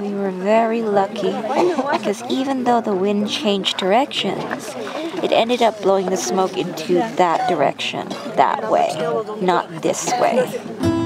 We were very lucky because even though the wind changed directions, it ended up blowing the smoke into that direction, that way, not this way.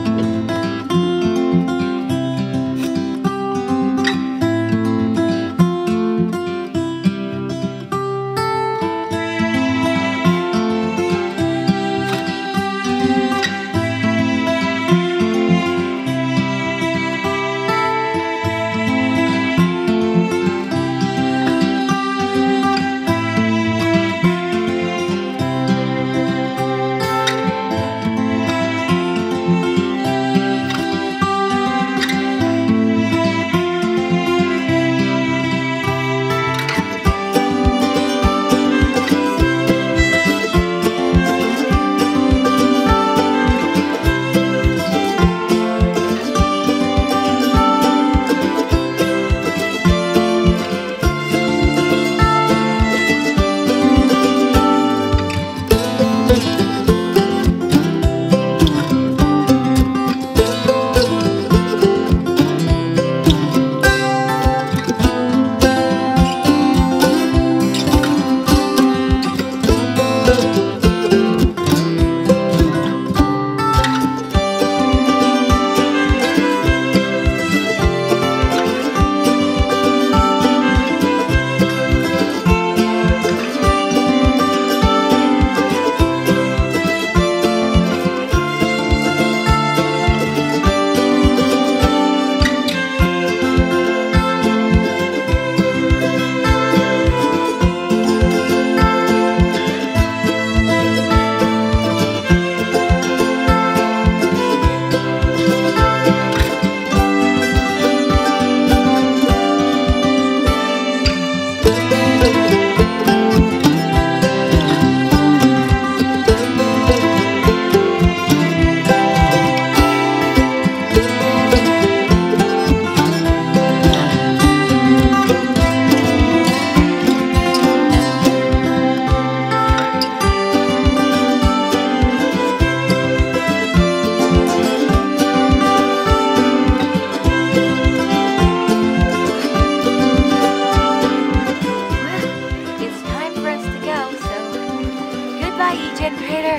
Crater.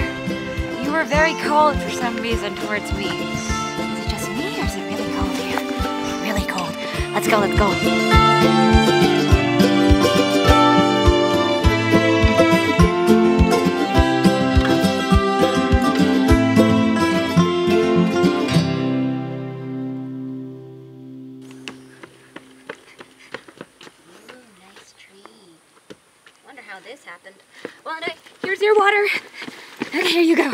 You were very cold for some reason towards me. Is it just me or is it really cold here? really cold. Let's go, let's go. How this happened. Well, anyway, here's your water. Okay, here you go.